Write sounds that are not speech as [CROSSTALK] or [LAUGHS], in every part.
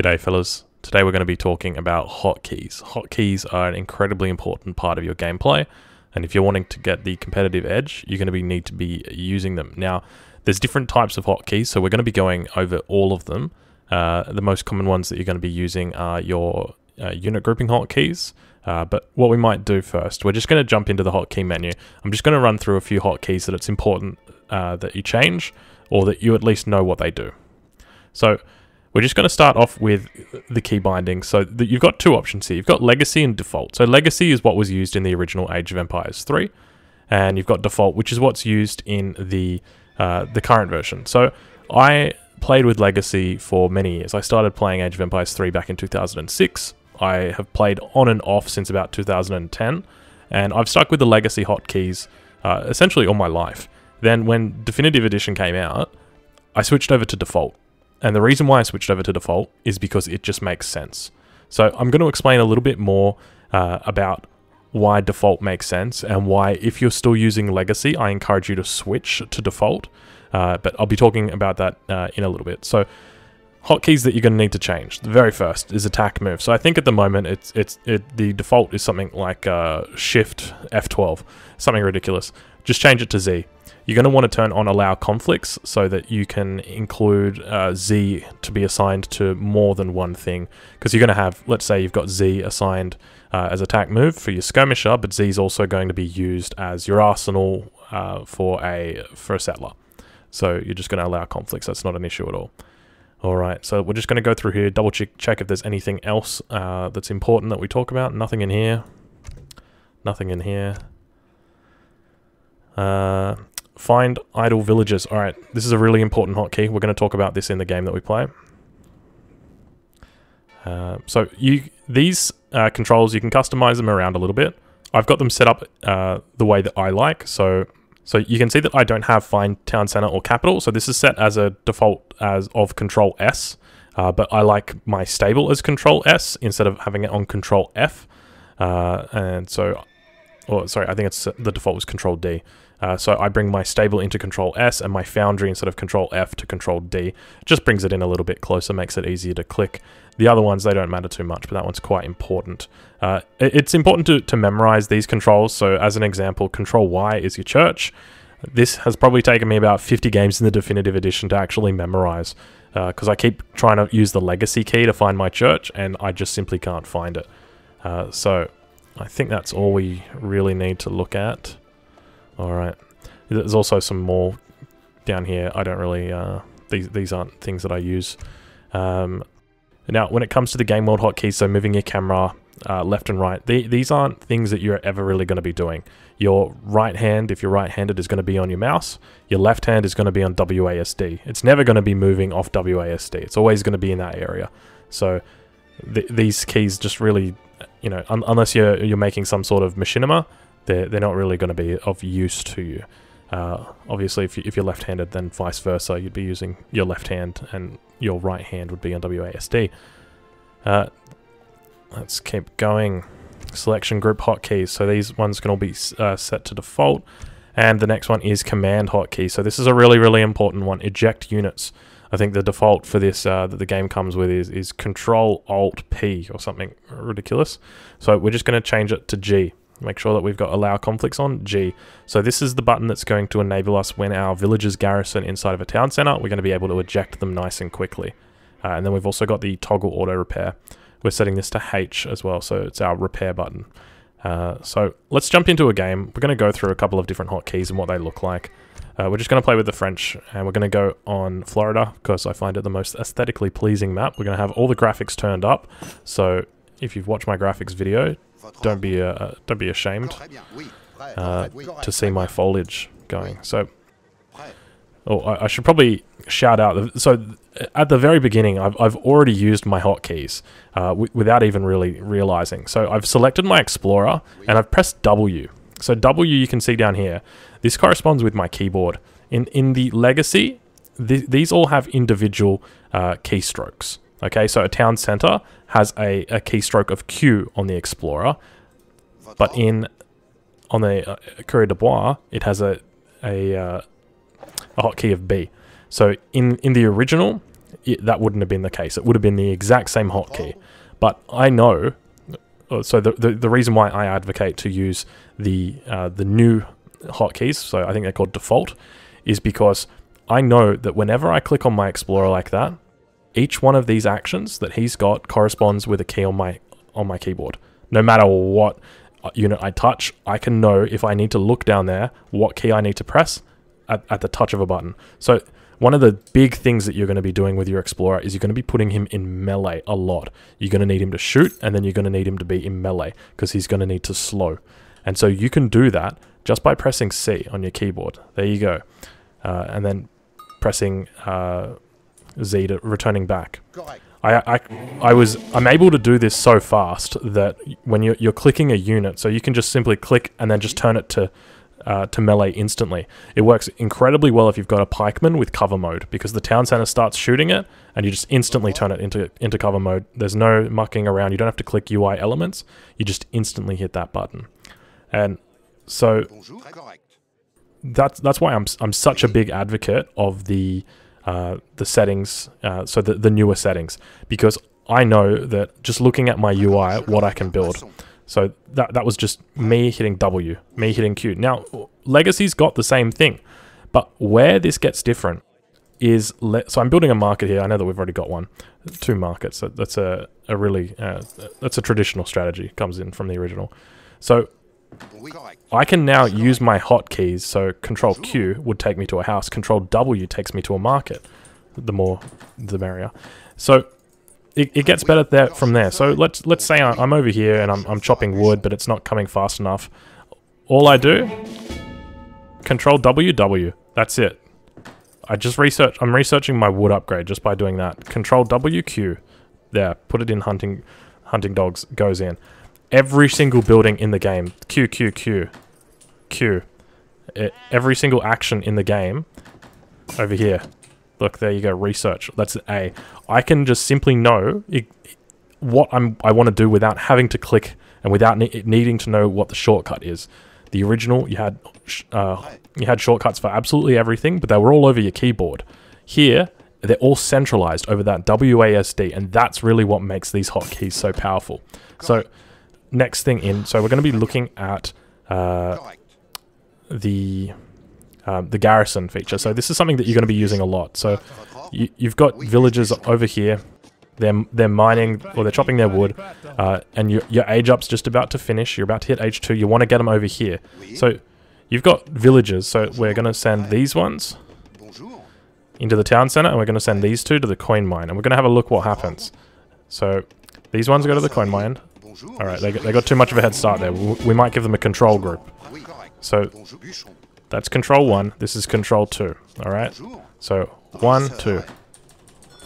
G'day fellas. Today we're going to be talking about hotkeys. Hotkeys are an incredibly important part of your gameplay, and if you're wanting to get the competitive edge, you're going to be, need to be using them. Now, there's different types of hotkeys, so we're going to be going over all of them. Uh, the most common ones that you're going to be using are your uh, unit grouping hotkeys, uh, but what we might do first, we're just going to jump into the hotkey menu. I'm just going to run through a few hotkeys that it's important uh, that you change, or that you at least know what they do. So, we're just going to start off with the key binding. So you've got two options here. You've got legacy and default. So legacy is what was used in the original Age of Empires 3, and you've got default, which is what's used in the uh, the current version. So I played with legacy for many years. I started playing Age of Empires 3 back in 2006. I have played on and off since about 2010, and I've stuck with the legacy hotkeys uh, essentially all my life. Then when Definitive Edition came out, I switched over to default and the reason why I switched over to default is because it just makes sense. So I'm going to explain a little bit more uh, about why default makes sense and why if you're still using legacy, I encourage you to switch to default. Uh, but I'll be talking about that uh, in a little bit. So hotkeys that you're going to need to change. The very first is attack move. So I think at the moment it's it's it, the default is something like uh, Shift F12, something ridiculous. Just change it to Z. You're going to want to turn on allow conflicts so that you can include uh, Z to be assigned to more than one thing. Because you're going to have, let's say you've got Z assigned uh, as attack move for your skirmisher, but Z is also going to be used as your arsenal uh, for a for a settler. So you're just going to allow conflicts. That's not an issue at all. All right, so we're just going to go through here, double check, check if there's anything else uh, that's important that we talk about. Nothing in here. Nothing in here. Uh, Find idle villages. All right, this is a really important hotkey. We're going to talk about this in the game that we play. Uh, so you these uh, controls, you can customize them around a little bit. I've got them set up uh, the way that I like. So so you can see that I don't have find town center or capital. So this is set as a default as of control S. Uh, but I like my stable as control S instead of having it on control F. Uh, and so, or sorry, I think it's the default was control D. Uh, so I bring my stable into control S and my foundry instead of control F to control D. Just brings it in a little bit closer, makes it easier to click. The other ones, they don't matter too much, but that one's quite important. Uh, it's important to, to memorize these controls. So as an example, control Y is your church. This has probably taken me about 50 games in the definitive edition to actually memorize because uh, I keep trying to use the legacy key to find my church and I just simply can't find it. Uh, so I think that's all we really need to look at. Alright. There's also some more down here. I don't really... Uh, these, these aren't things that I use. Um, now, when it comes to the game world hotkeys, so moving your camera uh, left and right, the, these aren't things that you're ever really going to be doing. Your right hand, if you're right-handed, is going to be on your mouse. Your left hand is going to be on WASD. It's never going to be moving off WASD. It's always going to be in that area. So th these keys just really, you know, un unless you're you're making some sort of machinima, they're, they're not really going to be of use to you. Uh, obviously, if, you, if you're left-handed, then vice versa, you'd be using your left hand and your right hand would be on WASD. Uh, let's keep going. Selection group hotkeys. So these ones can all be uh, set to default. And the next one is command hotkey. So this is a really, really important one. Eject units. I think the default for this uh, that the game comes with is, is Control Alt P or something ridiculous. So we're just going to change it to G. Make sure that we've got allow conflicts on G. So this is the button that's going to enable us when our villagers garrison inside of a town center, we're going to be able to eject them nice and quickly. Uh, and then we've also got the toggle auto repair. We're setting this to H as well, so it's our repair button. Uh, so let's jump into a game. We're going to go through a couple of different hotkeys and what they look like. Uh, we're just going to play with the French, and we're going to go on Florida, because I find it the most aesthetically pleasing map. We're going to have all the graphics turned up, so if you've watched my graphics video, don't be uh, don't be ashamed uh, to see my foliage going. So, oh, I, I, should probably shout out. So, at the very beginning, I've I've already used my hotkeys uh, without even really realizing. So, I've selected my Explorer and I've pressed W. So, W you can see down here. This corresponds with my keyboard. In in the Legacy, th these all have individual uh, keystrokes. Okay, so a town center has a, a keystroke of Q on the Explorer, but in on the uh, Coureur de Bois, it has a a, uh, a hotkey of B. So in in the original, it, that wouldn't have been the case. It would have been the exact same hotkey. But I know, uh, so the, the, the reason why I advocate to use the uh, the new hotkeys, so I think they're called default, is because I know that whenever I click on my Explorer like that, each one of these actions that he's got corresponds with a key on my on my keyboard. No matter what uh, unit I touch, I can know if I need to look down there what key I need to press at, at the touch of a button. So one of the big things that you're going to be doing with your Explorer is you're going to be putting him in melee a lot. You're going to need him to shoot, and then you're going to need him to be in melee, because he's going to need to slow. And so you can do that just by pressing C on your keyboard. There you go. Uh, and then pressing uh, Z to returning back. I, I, I was I'm able to do this so fast that when you're, you're clicking a unit, so you can just simply click and then just turn it to uh, to melee instantly. It works incredibly well if you've got a pikeman with cover mode because the town center starts shooting it and you just instantly turn it into into cover mode. There's no mucking around. You don't have to click UI elements. You just instantly hit that button. And so that's that's why I'm I'm such a big advocate of the uh, the settings, uh, so the the newer settings, because I know that just looking at my UI, what I can build. So that that was just me hitting W, me hitting Q. Now Legacy's got the same thing, but where this gets different is so I'm building a market here. I know that we've already got one, two markets. That's a a really uh, that's a traditional strategy comes in from the original. So I can now use my hotkeys, so Control Q would take me to a house, Control W takes me to a market. The more, the merrier. So it, it gets better there from there. So let's let's say I'm over here and I'm, I'm chopping wood, but it's not coming fast enough. All I do, Control W, W. That's it. I just research. I'm researching my wood upgrade just by doing that. Control W, Q. There, put it in hunting. Hunting dogs goes in every single building in the game. Q, Q, Q. Q. It, every single action in the game over here. Look, there you go, research. That's A. I can just simply know it, what I'm, I want to do without having to click and without ne needing to know what the shortcut is. The original, you had uh, you had shortcuts for absolutely everything, but they were all over your keyboard. Here, they're all centralized over that WASD, and that's really what makes these hotkeys so powerful. So next thing in, so we're going to be looking at uh, the um, the garrison feature. So this is something that you're going to be using a lot. So you, have got villagers over here. They're, they're mining or they're chopping their wood uh, and your, your age up's just about to finish. You're about to hit age 2. You want to get them over here. So you've got villagers. So we're going to send these ones into the town center and we're going to send these two to the coin mine. And we're going to have a look what happens. So these ones go to the coin mine. Alright, they, they got too much of a head start there. We might give them a control group. So, that's control 1. This is control 2. Alright? So, 1, 2.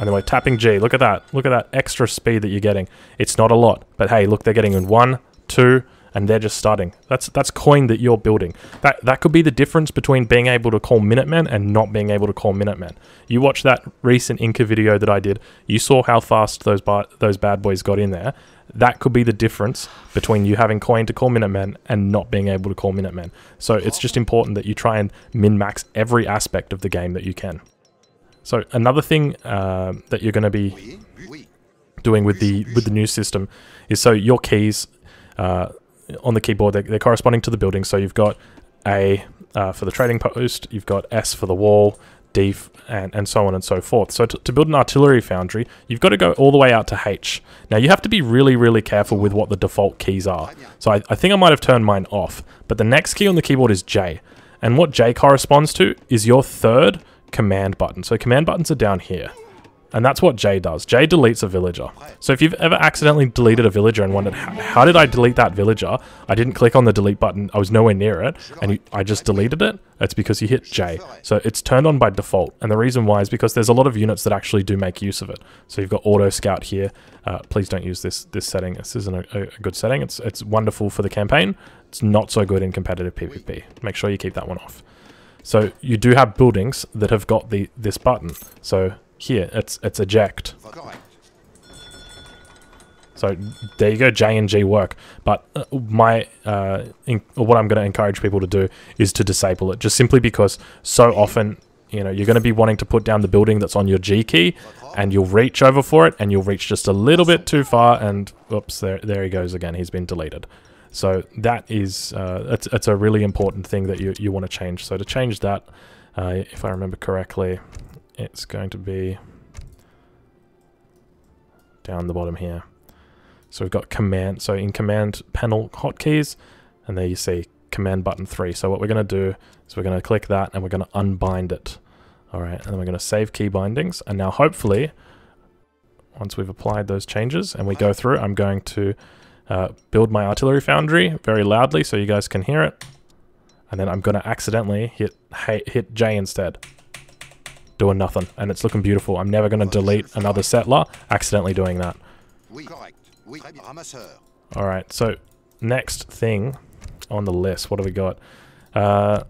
Anyway, tapping G. Look at that. Look at that extra speed that you're getting. It's not a lot. But hey, look, they're getting in 1, 2, and they're just starting. That's that's coin that you're building. That that could be the difference between being able to call Minutemen and not being able to call Minutemen. You watch that recent Inca video that I did. You saw how fast those those bad boys got in there, that could be the difference between you having coin to call Minutemen and not being able to call Minutemen. So it's just important that you try and min-max every aspect of the game that you can. So another thing uh, that you're going to be doing with the with the new system is so your keys uh, on the keyboard they're, they're, corresponding to the building. So you've got A uh, for the trading post, you've got S for the wall, D, and, and so on and so forth. So to, build an artillery foundry, you've got to go all the way out to H. Now you have to be really, really careful with what the default keys are. So I, I think I might have turned mine off, but the next key on the keyboard is J. And what J corresponds to is your third command button. So command buttons are down here. And that's what J does. J deletes a villager. So if you've ever accidentally deleted a villager and wondered, how did I delete that villager? I didn't click on the delete button. I was nowhere near it. And I just deleted it. It's because you hit J. So it's turned on by default. And the reason why is because there's a lot of units that actually do make use of it. So you've got auto scout here. Uh, please don't use this this setting. This isn't a, a good setting. It's, it's wonderful for the campaign. It's not so good in competitive PvP. Make sure you keep that one off. So you do have buildings that have got the this button. So here, it's it's eject. So there you go, J and G work. But uh, my uh, what I'm going to encourage people to do is to disable it, just simply because so often you know, you're going to be wanting to put down the building that's on your G key and you'll reach over for it and you'll reach just a little bit too far and oops, there, there he goes again. He's been deleted. So that is, uh, it's, it's a really important thing that you, you want to change. So to change that, uh, if I remember correctly, it's going to be down the bottom here. So we've got command, so in command panel hotkeys, and there you see command button 3. So what we're going to do is we're going to click that and we're going to unbind it. Alright, and then we're going to save key bindings. And now hopefully, once we've applied those changes and we go through, I'm going to uh, build my artillery foundry very loudly so you guys can hear it. And then I'm going to accidentally hit, hit J instead. Doing nothing. And it's looking beautiful. I'm never going to delete another settler accidentally doing that. Alright, so next thing on the list, what have we got? Uh,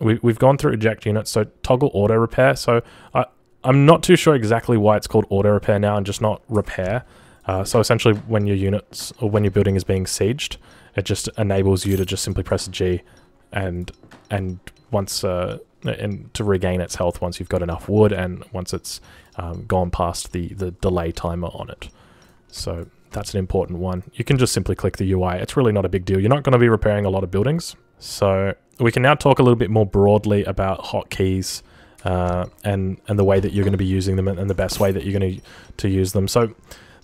we, we've gone through eject units, so toggle auto repair. So I, I'm not too sure exactly why it's called auto repair now and just not repair. Uh, so essentially when your units or when your building is being sieged, it just enables you to just simply press G and and once uh, and to regain its health once you've got enough wood and once it's um, gone past the, the delay timer on it. So that's an important one. You can just simply click the UI. It's really not a big deal. You're not going to be repairing a lot of buildings. So we can now talk a little bit more broadly about hotkeys uh, and and the way that you're going to be using them and, the best way that you're going to to use them. So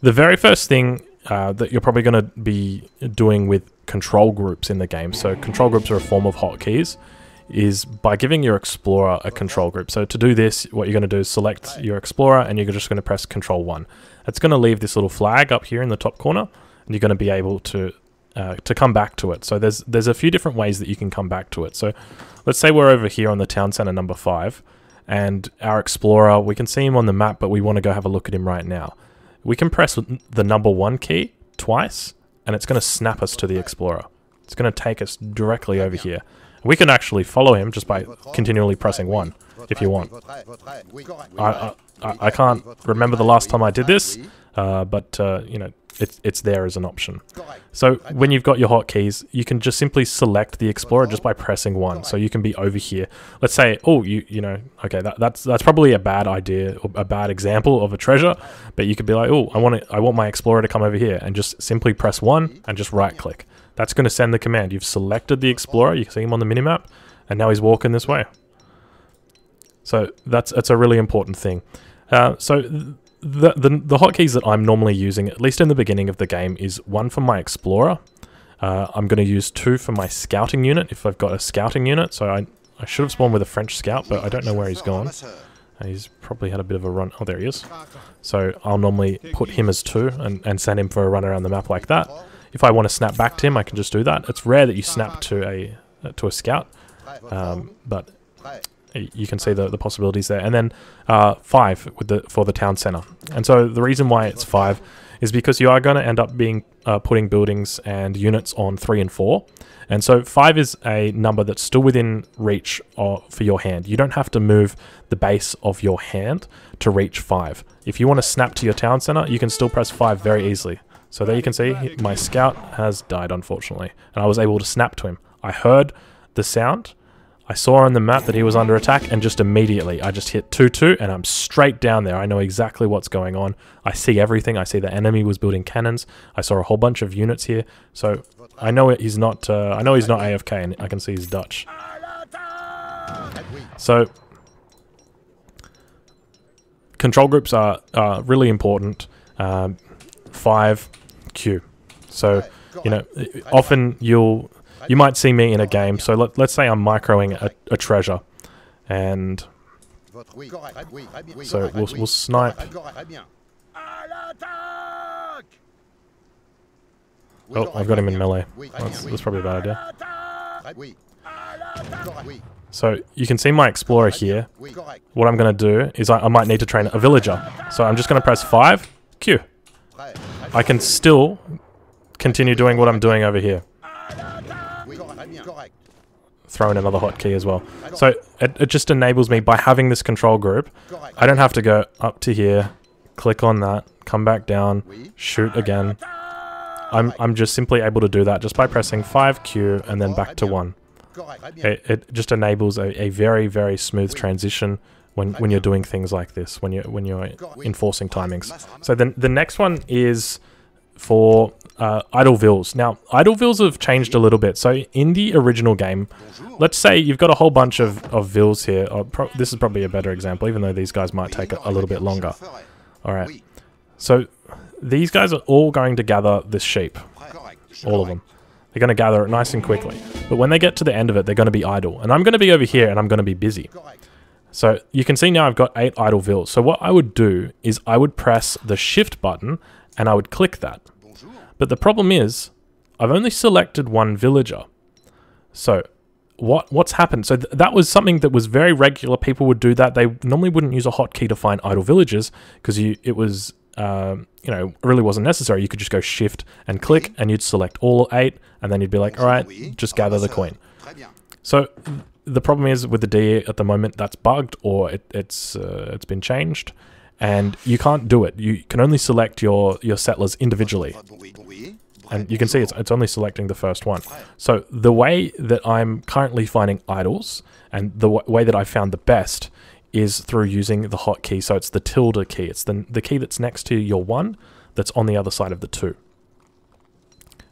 the very first thing uh, that you're probably going to be doing with control groups in the game. So control groups are a form of hotkeys is by giving your explorer a control group. So to do this, what you're going to do is select your explorer and you're just going to press control 1. It's going to leave this little flag up here in the top corner and you're going to be able to uh, to come back to it. So there's there's a few different ways that you can come back to it. So let's say we're over here on the town center number 5 and our explorer, we can see him on the map, but we want to go have a look at him right now. We can press the number 1 key twice and it's going to snap us to the explorer. It's going to take us directly over here. We can actually follow him just by continually pressing 1, if you want. I, I, I can't remember the last time I did this, uh, but, uh, you know, it's, it's there as an option. So when you've got your hotkeys, you can just simply select the Explorer just by pressing 1. So you can be over here. Let's say, oh, you you know, okay, that, that's that's probably a bad idea or a bad example of a treasure, but you could be like, oh, I want it, I want my Explorer to come over here and just simply press 1 and just right click. That's going to send the command. You've selected the Explorer, you can see him on the minimap, and now he's walking this way. So that's, that's a really important thing. Uh, so the, the, the hotkeys that I'm normally using, at least in the beginning of the game, is one for my Explorer. Uh, I'm going to use two for my scouting unit, if I've got a scouting unit. So I, I should have spawned with a French scout, but I don't know where he's gone. Uh, he's probably had a bit of a run. Oh, there he is. So I'll normally put him as two and, and send him for a run around the map like that. If I want to snap back to him, I can just do that. It's rare that you snap to a uh, to a scout, um, but you can see the, the possibilities there. And then uh, five with the for the town center. And so the reason why it's five is because you are going to end up being uh, putting buildings and units on three and four. And so five is a number that's still within reach of, for your hand. You don't have to move the base of your hand to reach five. If you want to snap to your town center, you can still press five very easily. So there you can see my scout has died, unfortunately. And I was able to snap to him. I heard the sound. I saw on the map that he was under attack and just immediately I just hit 2-2 and I'm straight down there. I know exactly what's going on. I see everything. I see the enemy was building cannons. I saw a whole bunch of units here. So I know he's not uh, I know he's not AFK and I can see he's Dutch. So control groups are, are really important. Um, five Q. So, you know, often you'll you might see me in a game. So let, let's say I'm microing a, a treasure, and so we'll we'll snipe. Oh, I've got him in melee. That's, that's probably a bad idea. So you can see my explorer here. What I'm going to do is I, I might need to train a villager. So I'm just going to press 5, Q. I can still continue doing what I'm doing over here. Throw in another hotkey as well. So it, it just enables me, by having this control group, I don't have to go up to here, click on that, come back down, shoot again. I'm, I'm just simply able to do that just by pressing 5Q and then back to 1. It, it just enables a, a very, very smooth transition when when you're doing things like this, when you when you're enforcing timings. So then the next one is for uh, idle vills. Now, idle vills have changed a little bit. So in the original game, let's say you've got a whole bunch of, of vills here. Oh, this is probably a better example, even though these guys might take a, a little bit longer. All right. So these guys are all going to gather this sheep. All of them. They're going to gather it nice and quickly. But when they get to the end of it, they're going to be idle. And I'm going to be over here and I'm going to be busy. So you can see now I've got eight idle vills. So what I would do is I would press the shift button and I would click that. But the problem is, I've only selected one villager. So, what what's happened? So th that was something that was very regular. People would do that. They normally wouldn't use a hotkey to find idle villagers because it was um, you know really wasn't necessary. You could just go shift and click, and you'd select all eight, and then you'd be like, all right, just gather the coin. So the problem is with the D at the moment that's bugged or it, it's uh, it's been changed and you can't do it. You can only select your, your settlers individually. And you can see it's, it's only selecting the first one. So the way that I'm currently finding idles, and the way that I found the best, is through using the hotkey. So it's the tilde key. It's the, the key that's next to your one that's on the other side of the two.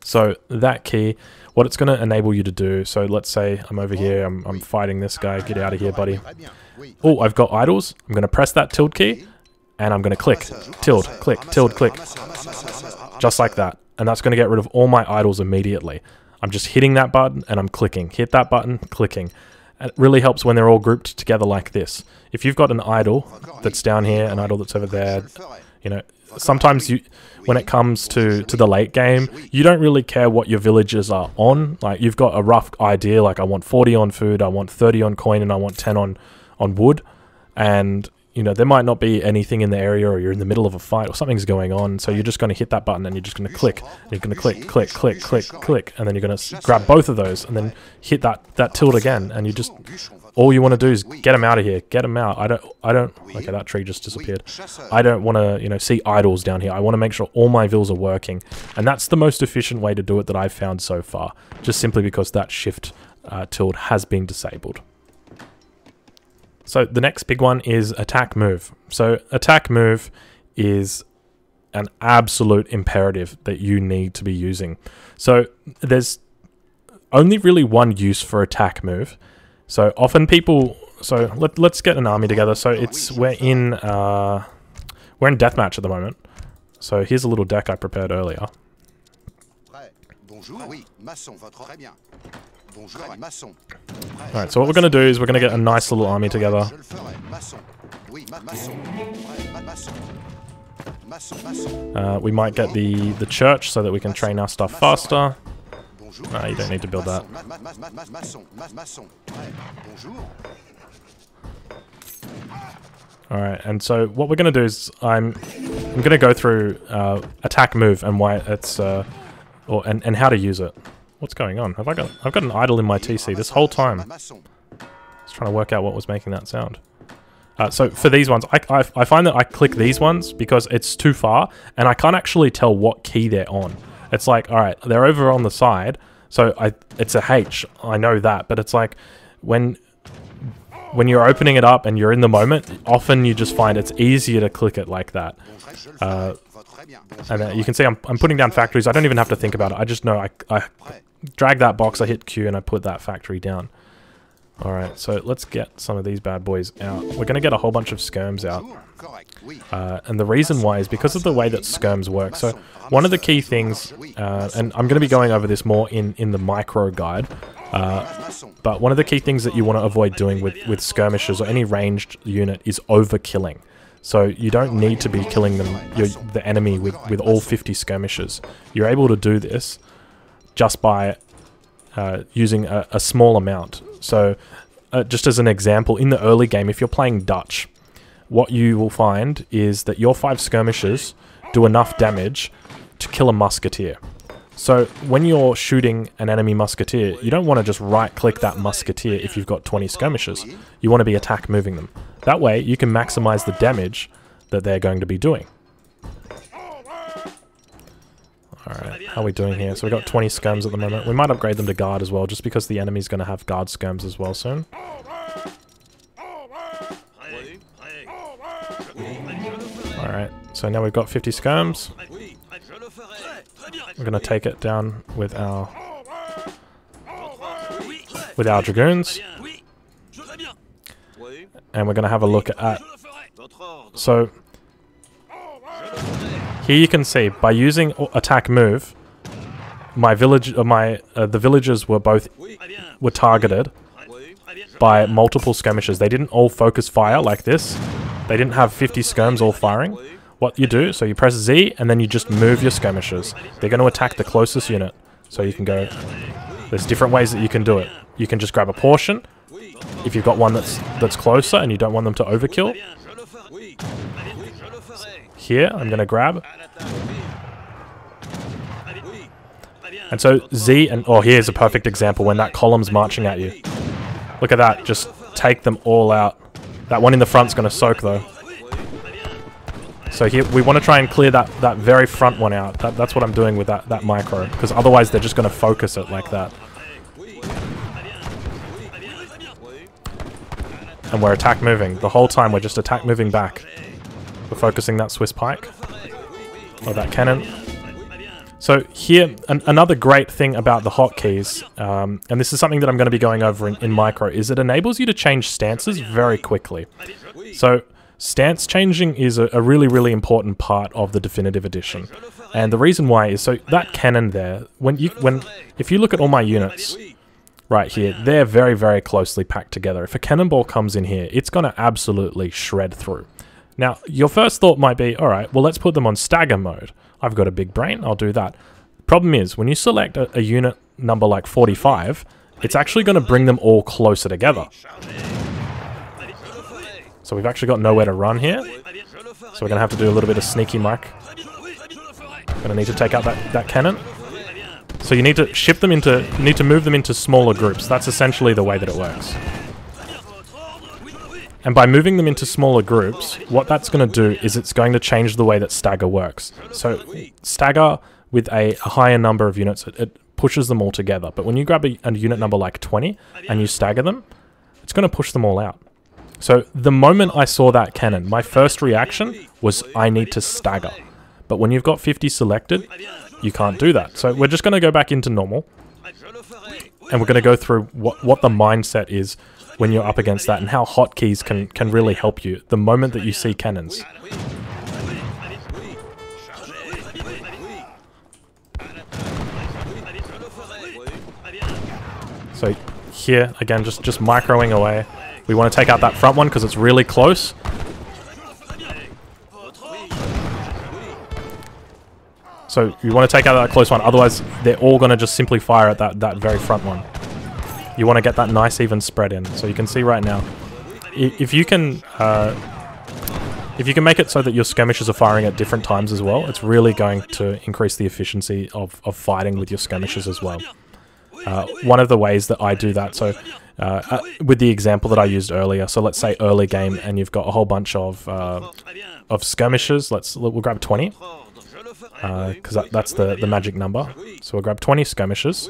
So that key, what it's going to enable you to do, so let's say I'm over here, I'm, I'm fighting this guy, get out of here, buddy. Oh, I've got idles. I'm going to press that tilde key, and I'm going to click, tilde, click, tilde, click, just like that. And that's going to get rid of all my idles immediately. I'm just hitting that button and I'm clicking, hit that button, clicking. It really helps when they're all grouped together like this. If you've got an idle that's down here, an idle that's over there, you know, sometimes you, when it comes to, to the late game, you don't really care what your villagers are on. Like you've got a rough idea, like I want 40 on food, I want 30 on coin, and I want 10 on, on wood. And you know, there might not be anything in the area or you're in the middle of a fight or something's going on. So you're just going to hit that button and you're just going to click. you're going to click, click, click, click, click. And then you're going to grab both of those and then hit that, that tilt again. And you just, all you want to do is get them out of here. Get them out. I don't, I don't, okay, that tree just disappeared. I don't want to, you know, see idles down here. I want to make sure all my vills are working. And that's the most efficient way to do it that I've found so far. Just simply because that shift uh, tilde has been disabled. So the next big one is attack move. So attack move is an absolute imperative that you need to be using. So there's only really one use for attack move. So often people so let, let's get an army together. So it's we're in uh, we're in deathmatch at the moment. So here's a little deck I prepared earlier. Alright, so what we're going to do is we're going to get a nice little army together. Uh, we might get the, the church so that we can train our stuff faster. No, you don't need to build that. Alright, and so what we're going to do is I'm I'm going to go through uh, attack move and why it's uh, or and, and how to use it. What's going on? Have I got I've got an idle in my TC this whole time. I was trying to work out what was making that sound. Uh, so for these ones, I, I, I, find that I click these ones because it's too far and I can't actually tell what key they're on. It's like, all right, they're over on the side, so I it's a H, I know that, but it's like when when you're opening it up and you're in the moment, often you just find it's easier to click it like that. Uh, and uh, you can see I'm, I'm putting down factories. I don't even have to think about it. I just know I, I drag that box, I hit Q, and I put that factory down. Alright, so let's get some of these bad boys out. We're going to get a whole bunch of skirms out. Uh, and the reason why is because of the way that skirms work. So one of the key things, uh, and I'm going to be going over this more in, in the micro guide, uh, but one of the key things that you want to avoid doing with, with skirmishes or any ranged unit is overkilling. So you don't need to be killing them, the enemy with, with all 50 skirmishes. You're able to do this just by uh, using a, a, small amount. So uh, just as an example, in the early game, if you're playing Dutch, what you will find is that your five skirmishes do enough damage to kill a musketeer. So when you're shooting an enemy musketeer, you don't want to just right-click that musketeer if you've got 20 skirmishes. You want to be attack moving them. That way, you can maximize the damage that they're going to be doing. Alright, how are we doing here? So we got 20 skirms at the moment. We might upgrade them to guard as well, just because the enemy's going to have guard skirms as well soon. Alright, so now we've got 50 skirms. We're going to take it down with our... with our dragoons. And we're going to have a look at... So here you can see, by using attack move, my village, uh, my uh, the villagers were both were targeted by multiple skirmishes. They didn't all focus fire like this. They didn't have 50 skirms all firing. What you do, so you press Z and then you just move your skirmishers. They're going to attack the closest unit. So you can go... There's different ways that you can do it. You can just grab a portion. If you've got one that's that's closer and you don't want them to overkill. Here, I'm going to grab. And so Z and... Oh, here's a perfect example when that column's marching at you. Look at that. Just take them all out. That one in the front's going to soak, though. So here, we want to try and clear that, that very front one out. That, that's what I'm doing with that, that micro. Because otherwise they're just going to focus it like that. And we're attack moving. The whole time we're just attack moving back. We're focusing that Swiss pike. Or that cannon. So here, an another great thing about the hotkeys, um, and this is something that I'm going to be going over in, in micro, is it enables you to change stances very quickly. So stance changing is a, a, really, really important part of the definitive edition. And the reason why is so that cannon there, when you when if you look at all my units right here, they're very, very closely packed together. If a cannonball comes in here, it's going to absolutely shred through. Now, your first thought might be, all right, well, let's put them on stagger mode. I've got a big brain, I'll do that. Problem is, when you select a, a unit number like 45, it's actually going to bring them all closer together. So we've actually got nowhere to run here. So we're going to have to do a little bit of sneaky mic. Going to need to take out that, that cannon. So you need to ship them into, you need to move them into smaller groups. That's essentially the way that it works. And by moving them into smaller groups, what that's going to do is it's going to change the way that stagger works. So stagger with a, higher number of units, it, it, pushes them all together. But when you grab a, a unit number like 20 and you stagger them, it's going to push them all out. So the moment I saw that cannon, my first reaction was I need to stagger. But when you've got 50 selected, you can't do that. So we're just going to go back into normal. And we're going to go through what, what the mindset is when you're up against that and how hotkeys can, can really help you the moment that you see cannons. So here, again, just, just microing away. We want to take out that front one because it's really close. So you want to take out that close one, otherwise they're all going to just simply fire at that, that very front one you want to get that nice even spread in. So you can see right now, if you can, uh, if you can make it so that your skirmishers are firing at different times as well, it's really going to increase the efficiency of, of fighting with your skirmishers as well. Uh, one of the ways that I do that, so uh, uh, with the example that I used earlier, so let's say early game and you've got a whole bunch of uh, of skirmishers. Let's we'll grab 20 because uh, that, that's the the magic number. So we'll grab 20 skirmishers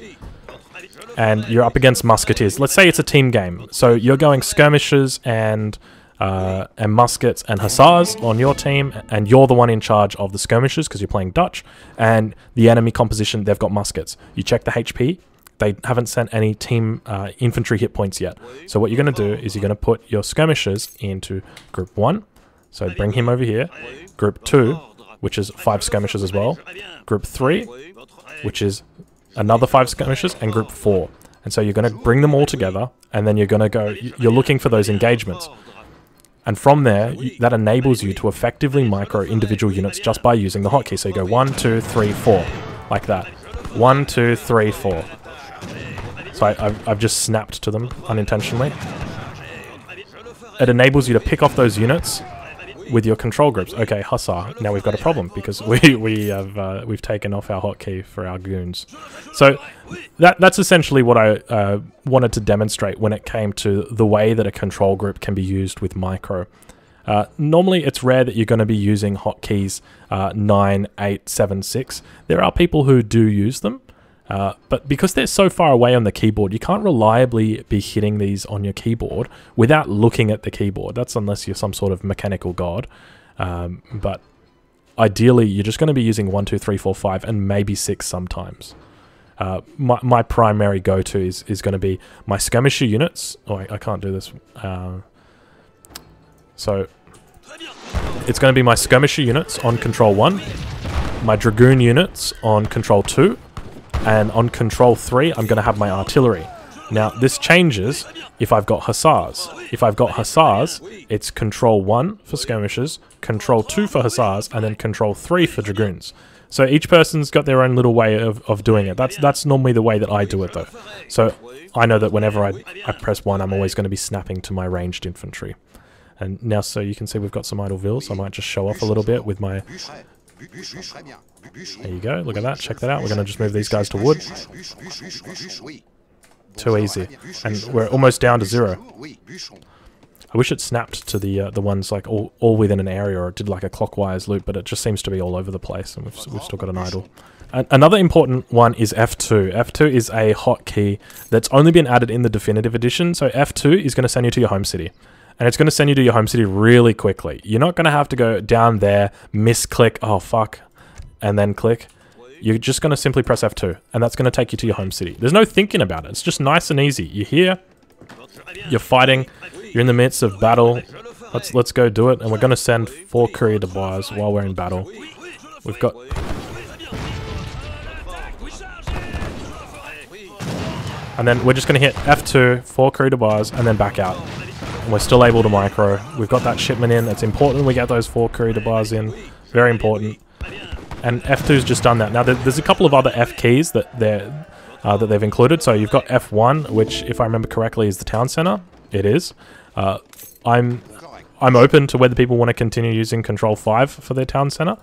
and you're up against musketeers. Let's say it's a team game. So you're going skirmishers and uh, and muskets and hussars on your team, and you're the one in charge of the skirmishers because you're playing Dutch. And the enemy composition, they've got muskets. You check the HP. They haven't sent any team uh, infantry hit points yet. So what you're going to do is you're going to put your skirmishers into group one. So bring him over here. Group two, which is five skirmishers as well. Group three, which is another five skirmishers, and group four. And so you're going to bring them all together, and then you're going to go, you're looking for those engagements. And from there, that enables you to effectively micro individual units just by using the hotkey. So you go one, two, three, four, like that. One, two, three, four. So I, have I've just snapped to them unintentionally. It enables you to pick off those units with your control groups. Okay, Hussar. Now we've got a problem because [LAUGHS] we we have uh, we've taken off our hotkey for our goons. So that that's essentially what I uh, wanted to demonstrate when it came to the way that a control group can be used with micro. Uh, normally, it's rare that you're going to be using hotkeys uh, 9, 8, 7, 6. There are people who do use them, uh, but because they're so far away on the keyboard, you can't reliably be hitting these on your keyboard without looking at the keyboard. That's unless you're some sort of mechanical god. Um, but ideally you're just going to be using one, two, three, four, five, and maybe six sometimes. Uh, my, my primary go-to is, is going to be my skirmisher units. Oh, I, I can't do this. Uh, so it's going to be my skirmisher units on control 1, my dragoon units on control 2, and on control 3 I'm going to have my artillery. Now this changes if I've got hussars. If I've got hussars, it's control 1 for skirmishers, control 2 for hussars, and then control 3 for dragoons. So each person's got their own little way of, of doing it. That's that's normally the way that I do it though. So I know that whenever I, I press 1 I'm always going to be snapping to my ranged infantry. And now so you can see we've got some idle vills. I might just show off a little bit with my... There you go, look at that, check that out. We're going to just move these guys to wood. Too easy. And we're almost down to zero. I wish it snapped to the uh, the ones like all, all within an area or it did like a clockwise loop, but it just seems to be all over the place and we've, we've still got an idle. another important one is F2. F2 is a hotkey that's only been added in the definitive edition. So F2 is going to send you to your home city and it's going to send you to your home city really quickly. You're not going to have to go down there, misclick, oh fuck, and then click. You're just going to simply press F2, and that's going to take you to your home city. There's no thinking about it. It's just nice and easy. You're here, you're fighting, you're in the midst of battle. Let's let's go do it, and we're going to send four coureur de bois while we're in battle. We've got... And then we're just going to hit F2, four de bois, and then back out. And we're still able to micro. We've got that shipment in. It's important we get those four de bois in. Very important. And F2's just done that. Now, there's a couple of other F keys that they're uh, that they've included. So you've got F1, which, if I remember correctly, is the town center. It is. Uh, I'm I'm open to whether people want to continue using Control 5 for their town center,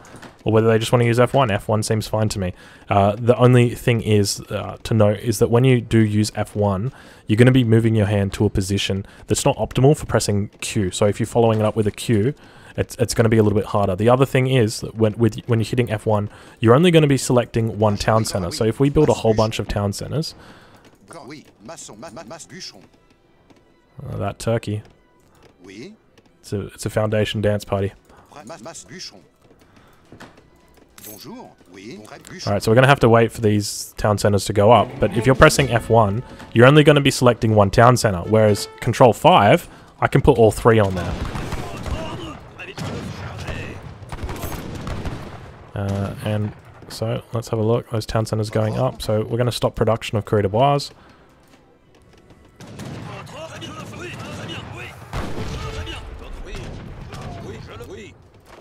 or whether they just want to use F1. F1 seems fine to me. Uh, the only thing is uh, to note is that when you do use F1, you're going to be moving your hand to a position that's not optimal for pressing Q. So if you're following it up with a Q, it's, it's going to be a little bit harder. The other thing is that when, with, when you're hitting F1, you're only going to be selecting one town center. So if we build a whole bunch of town centers, uh, that turkey. It's a, it's a foundation dance party. Alright, so we're going to have to wait for these town centers to go up. But if you're pressing F1, you're only going to be selecting one town center. Whereas Control 5, I can put all three on there. Uh, and so let's have a look. Those town centers going up. So we're going to stop production of Courier de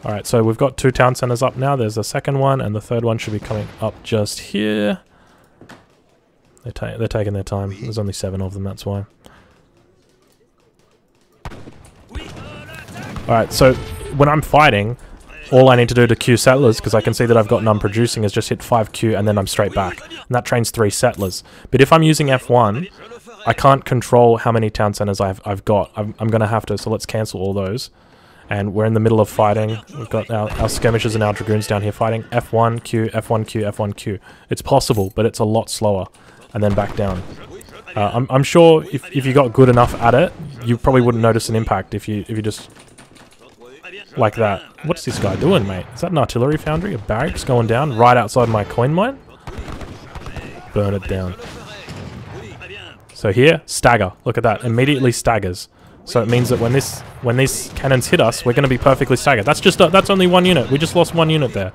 Bois. Alright, so we've got two town centers up now. There's a second one, and the third one should be coming up just here. They're, ta they're taking their time. There's only seven of them, that's why. Alright, so when I'm fighting, all I need to do to queue settlers, because I can see that I've got none producing, is just hit 5Q and then I'm straight back. And that trains three settlers. But if I'm using F1, I can't control how many town centers I've, I've got. I'm, I'm going to have to, so let's cancel all those and we're in the middle of fighting. We've got our, our skirmishers and our dragoons down here fighting. F1, Q, F1, Q, F1, Q. It's possible, but it's a lot slower. And then back down. Uh, I'm, I'm sure if, if you got good enough at it, you probably wouldn't notice an impact if you if you just like that. What's this guy doing, mate? Is that an artillery foundry? A barracks going down right outside my coin mine? Burn it down. So here, stagger. Look at that. Immediately staggers. So it means that when this when these cannons hit us, we're going to be perfectly staggered. That's just a, that's only one unit. We just lost one unit there.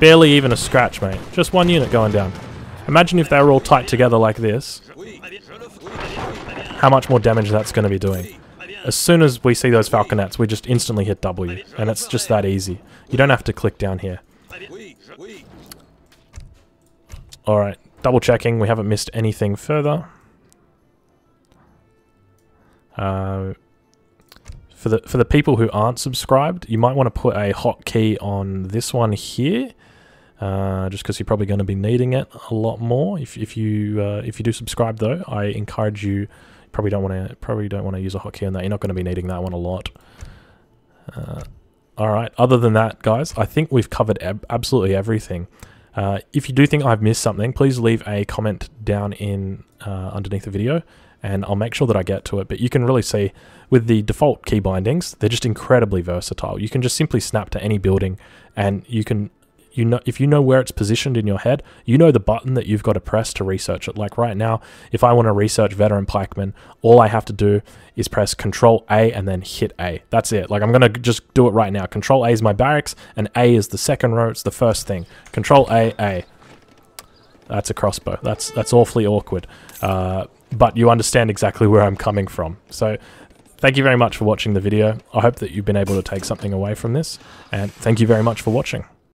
Barely even a scratch, mate. Just one unit going down. Imagine if they were all tight together like this. How much more damage that's going to be doing. As soon as we see those falconets, we just instantly hit W. And it's just that easy. You don't have to click down here. Alright, double checking. We haven't missed anything further. Uh, for the for the people who aren't subscribed, you might want to put a hotkey on this one here, uh, just because you're probably going to be needing it a lot more. If if you uh, if you do subscribe though, I encourage you. Probably don't want to probably don't want to use a hotkey on that. You're not going to be needing that one a lot. Uh, all right. Other than that, guys, I think we've covered absolutely everything. Uh, if you do think I've missed something, please leave a comment down in uh, underneath the video and I'll make sure that I get to it. But you can really see with the default key bindings, they're just incredibly versatile. You can just simply snap to any building and you can you know if you know where it's positioned in your head, you know the button that you've got to press to research it. Like right now, if I want to research veteran pikemen, all I have to do is press Control A and then hit A. That's it. Like I'm gonna just do it right now. Control A is my barracks, and A is the second row. It's the first thing. Control A A. That's a crossbow. That's that's awfully awkward. Uh, but you understand exactly where I'm coming from. So thank you very much for watching the video. I hope that you've been able to take something away from this, and thank you very much for watching.